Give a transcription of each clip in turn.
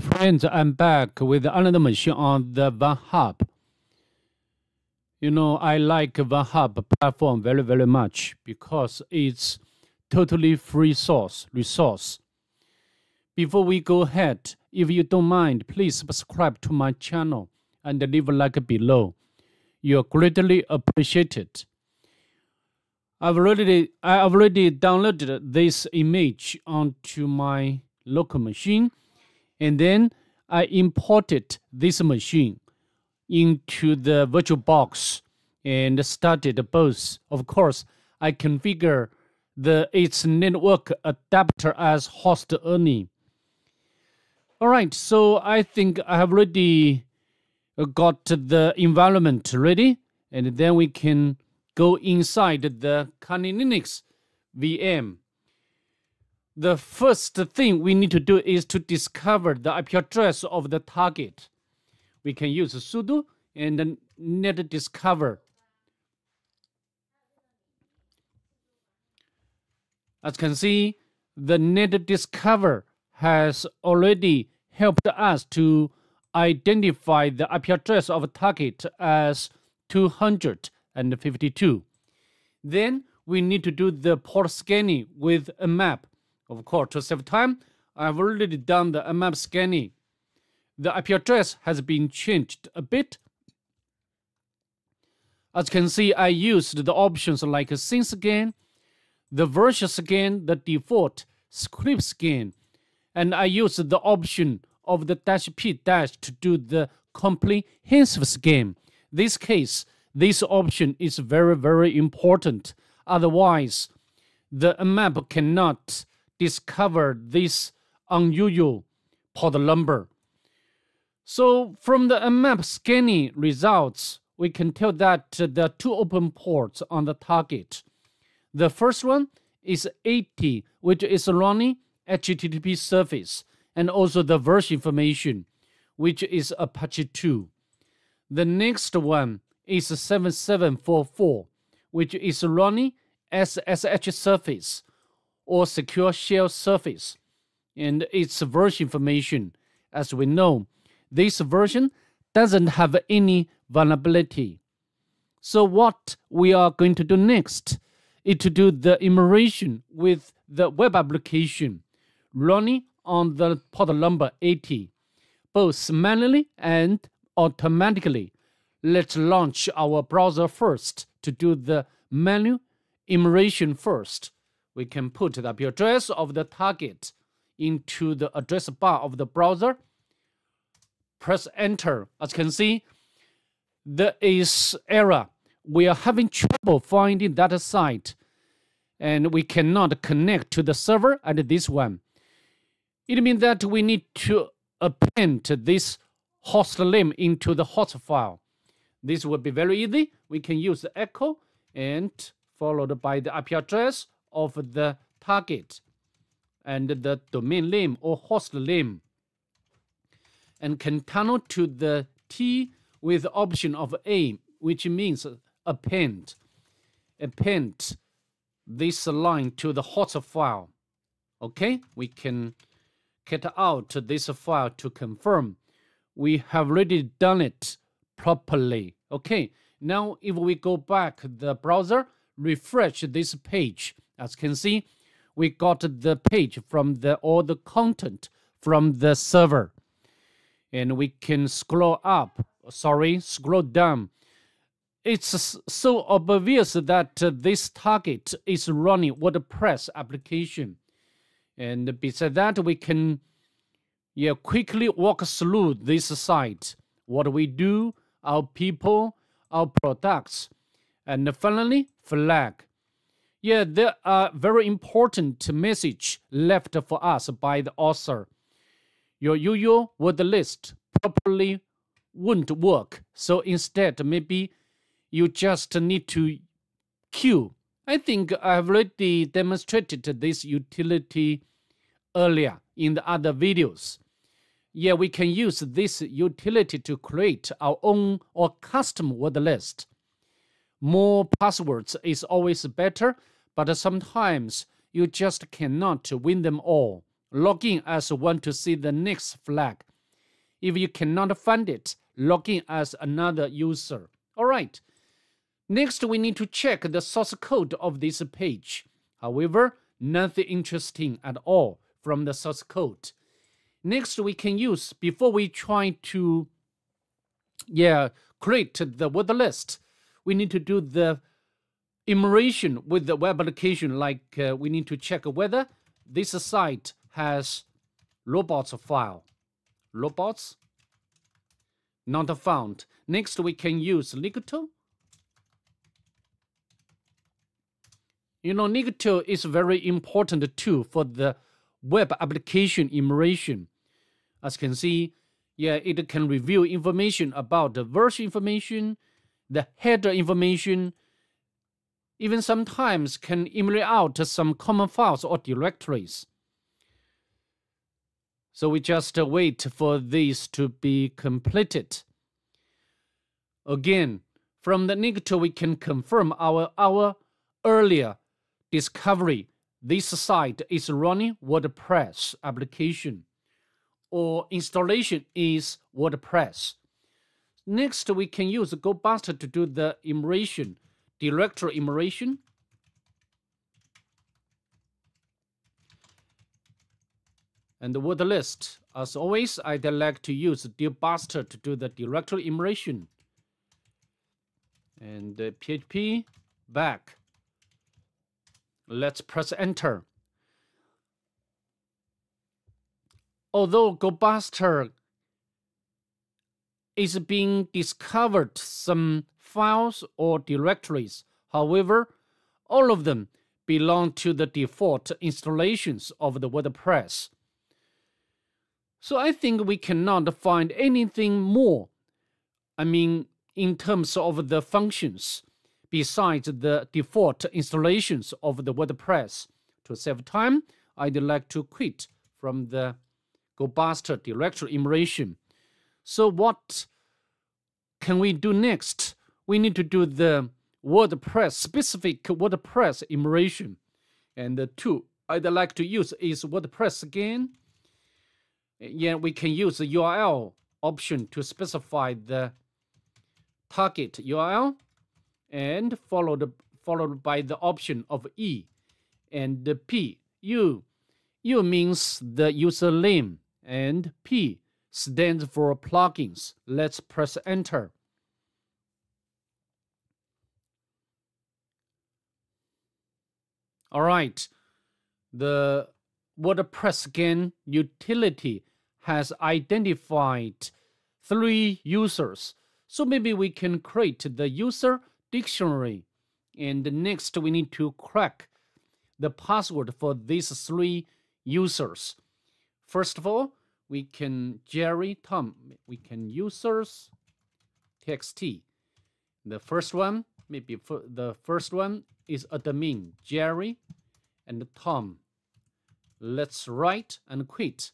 friends, I'm back with another machine on the VanHub. You know, I like VanHub platform very, very much because it's totally free source resource. Before we go ahead, if you don't mind, please subscribe to my channel and leave a like below. You're greatly appreciated. I've already I already downloaded this image onto my local machine and then I imported this machine into the virtual box and started both. Of course, I configure the its network adapter as host only. All right, so I think I have already got the environment ready, and then we can go inside the Kali Linux VM. The first thing we need to do is to discover the IP address of the target. We can use sudo and net discover. As you can see, the net discover has already helped us to identify the IP address of a target as 252. Then we need to do the port scanning with Mmap. Of course, to save time, I've already done the Mmap scanning. The IP address has been changed a bit. As you can see, I used the options like SyncScan, the version scan, the default script scan, and I used the option of the dash p dash to do the comprehensive scan. This case, this option is very, very important. Otherwise, the map cannot discover this unusual port number. So from the map scanning results, we can tell that uh, there are two open ports on the target. The first one is 80, which is running HTTP service, and also the version information, which is Apache 2. The next one is 7744, which is running SSH service or secure shell service, and its version information. As we know, this version doesn't have any vulnerability. So what we are going to do next is to do the immersion with the web application running on the port number 80, both manually and automatically. Let's launch our browser first to do the manual immersion first. We can put the IP address of the target into the address bar of the browser. Press enter. As you can see, there is error. We are having trouble finding that site and we cannot connect to the server at this one. It means that we need to append this host name into the host file. This will be very easy. We can use the echo and followed by the IP address of the target and the domain name or host name and can tunnel to the T with the option of A, which means append. Append this line to the host file. Okay, we can get out this file to confirm we have already done it properly. Okay, now if we go back the browser, refresh this page, as you can see, we got the page from the all the content from the server. And we can scroll up, sorry, scroll down. It's so obvious that uh, this target is running WordPress application. And besides that, we can yeah, quickly walk through this site. What we do, our people, our products, and finally, flag. Yeah, there are very important message left for us by the author. Your usual word list properly won't work. So instead, maybe you just need to queue I think I've already demonstrated this utility earlier in the other videos. Yeah, we can use this utility to create our own or custom word list. More passwords is always better, but sometimes you just cannot win them all. log in as one to see the next flag. If you cannot find it, log in as another user. All right. Next, we need to check the source code of this page. However, nothing interesting at all from the source code. Next, we can use, before we try to yeah, create the word list, we need to do the immersion with the web application. Like uh, we need to check whether this site has robots file. Robots not found. Next, we can use Nicto. You know, Nicto is very important tool for the web application immersion. As you can see, yeah, it can reveal information about the version information, the header information, even sometimes can emulate out some common files or directories. So we just uh, wait for this to be completed. Again, from the Nicto, we can confirm our, our earlier discovery. This site is running WordPress application or installation is WordPress. Next, we can use GoBuster to do the immersion, directory immersion. And the word list, as always, I'd like to use GoBuster to do the directory immersion. And PHP back. Let's press enter. although GoBuster is being discovered some files or directories. However, all of them belong to the default installations of the WordPress. So I think we cannot find anything more, I mean, in terms of the functions, besides the default installations of the WordPress. To save time, I'd like to quit from the GoBuster directory immersion. So what can we do next? We need to do the WordPress specific WordPress immersion. And the tool I'd like to use is WordPress again. Yeah, we can use the URL option to specify the target URL and followed followed by the option of E and the P. U. U means the user name and P stands for plugins. Let's press enter. All right, the WordPress scan utility has identified three users. So maybe we can create the user dictionary. And next we need to crack the password for these three users. First of all, we can Jerry Tom, we can users txt. The first one, maybe the first one is admin Jerry and Tom. Let's write and quit.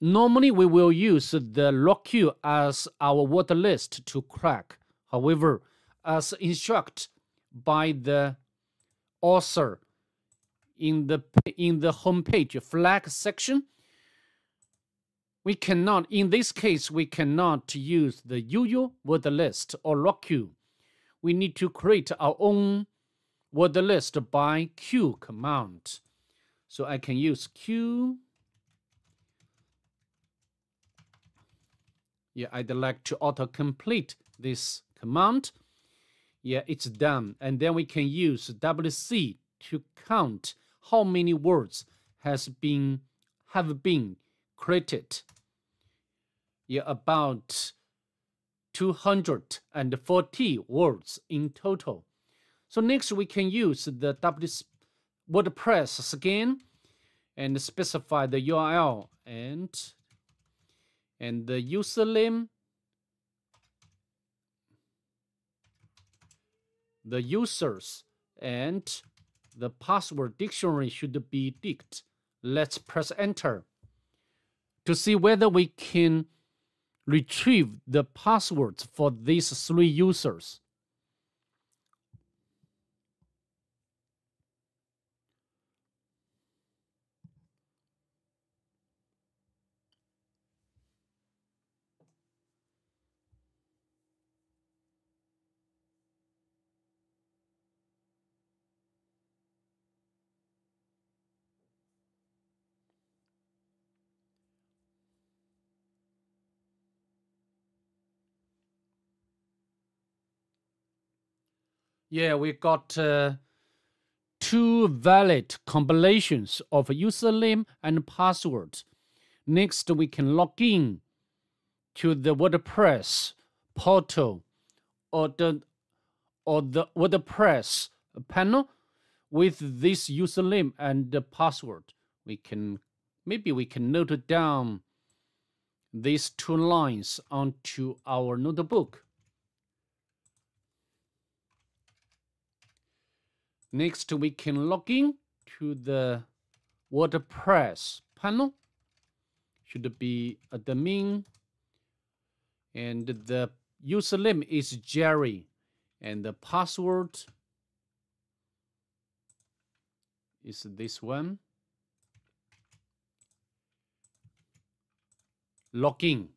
Normally, we will use the LocQ as our word list to crack. However, as instructed by the author in the in the homepage flag section we cannot in this case we cannot use the UU word list or LocQ. We need to create our own word list by Q command. So I can use Q. Yeah, I'd like to auto-complete this command. Yeah, it's done. And then we can use WC to count how many words has been have been created. Yeah, about 240 words in total. So next we can use the WordPress scan and specify the URL and and the username the users and the password dictionary should be dict. Let's press enter to see whether we can retrieve the passwords for these three users. Yeah, we got uh, two valid combinations of username and password. Next, we can log in to the WordPress portal or the or the WordPress panel with this username and the password. We can maybe we can note down these two lines onto our notebook. Next, we can log in to the WordPress panel. Should be admin. And the username is Jerry. And the password is this one. Login.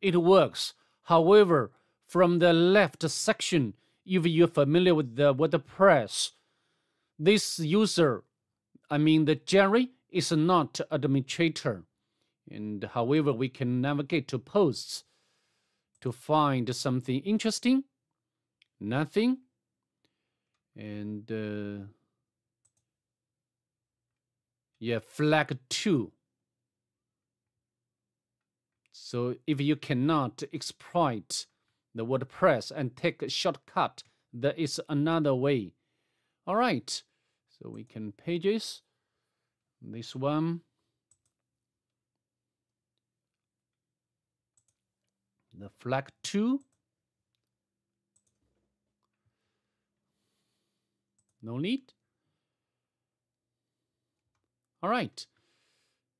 It works. However, from the left section, if you're familiar with the WordPress, this user, I mean the Jerry, is not administrator. And however, we can navigate to posts to find something interesting. Nothing. And uh, yeah, flag two. So if you cannot exploit the WordPress and take a shortcut, there is another way all right, so we can pages. This one. The flag 2. No need. All right.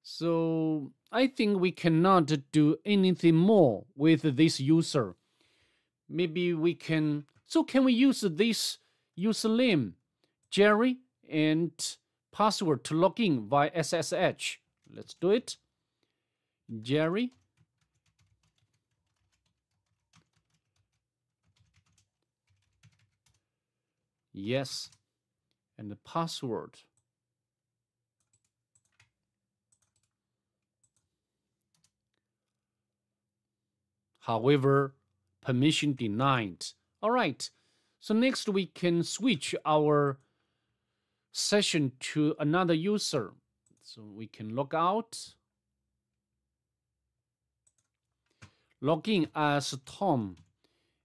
So I think we cannot do anything more with this user. Maybe we can. So can we use this username Jerry and password to log in via SSH. Let's do it. Jerry. Yes. And the password. However, permission denied. All right. So next we can switch our session to another user. So we can log out, log in as Tom,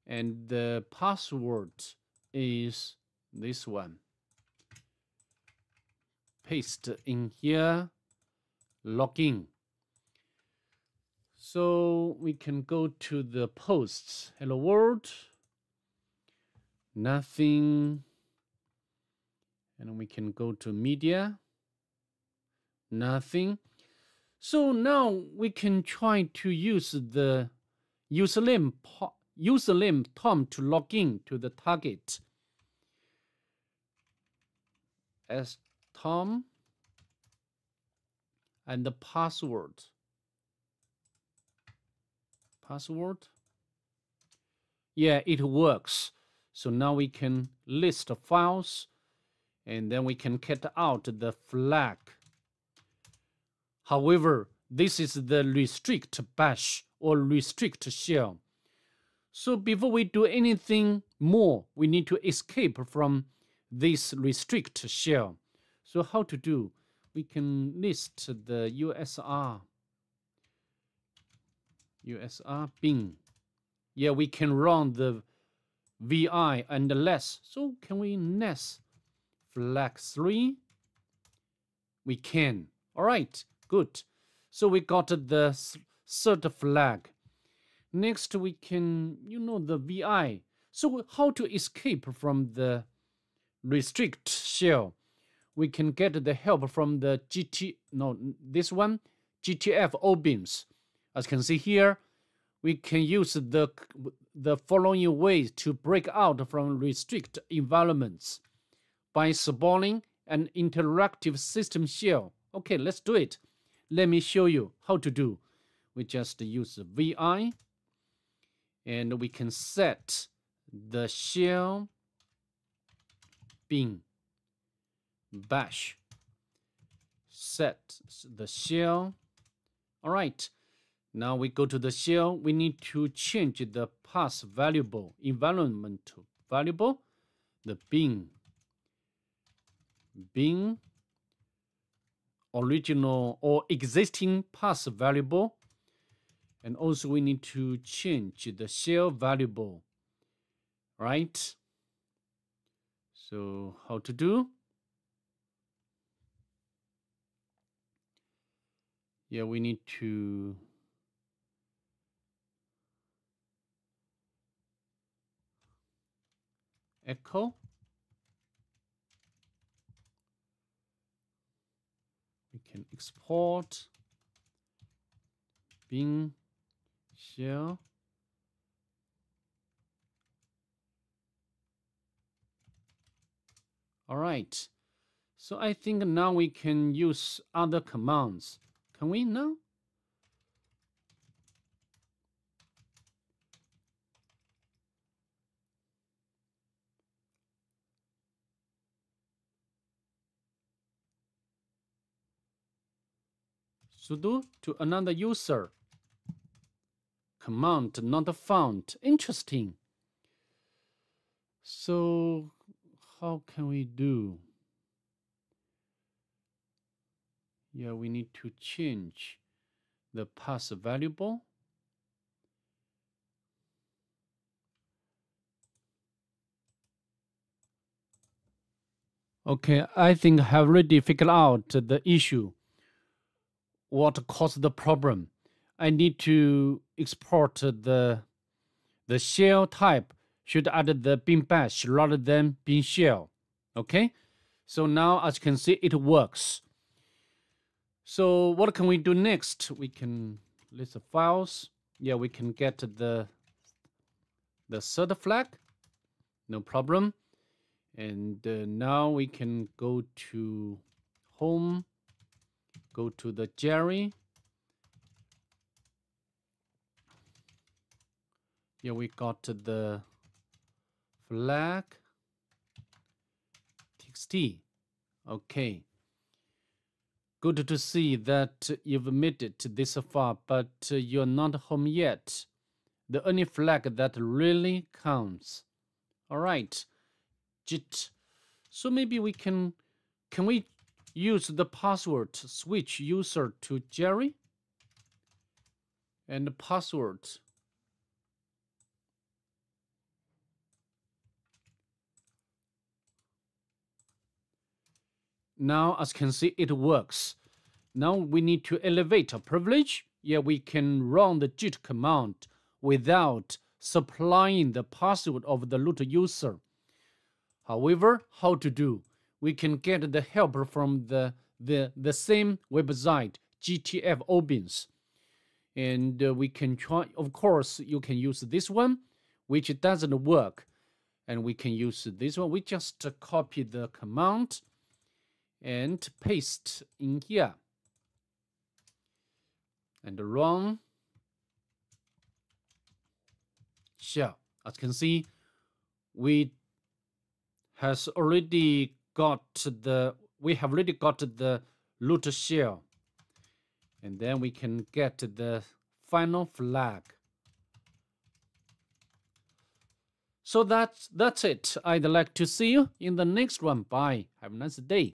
and the password is this one. Paste in here, log in. So we can go to the posts. Hello world. Nothing and we can go to media. Nothing. So now we can try to use the username username tom to log in to the target. As tom and the password. Password? Yeah it works. So now we can list files and then we can cut out the flag. However, this is the restrict bash or restrict shell. So before we do anything more, we need to escape from this restrict shell. So how to do? We can list the USR. USR bin. Yeah, we can run the VI and less. So can we nest flag 3? We can. All right, good. So we got the third flag. Next, we can, you know, the VI. So how to escape from the restrict shell? We can get the help from the GT, no, this one, GTF OBIMS. As you can see here, we can use the, the following ways to break out from restrict environments by spawning an interactive system shell. Okay, let's do it. Let me show you how to do. We just use VI and we can set the shell bin bash set the shell all right now we go to the shell we need to change the path variable environment variable the bin bin original or existing pass variable. And also we need to change the shell variable right? So how to do? Yeah we need to echo can export. Bin here all right. So I think now we can use other commands. Can we now sudo to another user. Command not found. Interesting. So how can we do? Yeah, we need to change the pass variable. Okay, I think I have already figured out the issue what caused the problem. I need to export the the shell type should add the bin bash rather than bin shell. Okay, so now as you can see, it works. So what can we do next? We can list the files. Yeah, we can get the the third flag, no problem. And uh, now we can go to home go to the Jerry. Here we got the flag txt. Okay. Good to see that you've made it this far, but you're not home yet. The only flag that really counts. All right. Jit. So maybe we can, can we use the password switch user to Jerry. And password. Now as you can see it works. Now we need to elevate a privilege. Yeah we can run the git command without supplying the password of the root user. However how to do we can get the help from the, the, the same website, GTF Obins. And uh, we can try, of course, you can use this one, which doesn't work. And we can use this one. We just copy the command and paste in here. And run. Sure. As you can see, we has already got the we have already got the root shell. And then we can get the final flag. So that's that's it. I'd like to see you in the next one. Bye. Have a nice day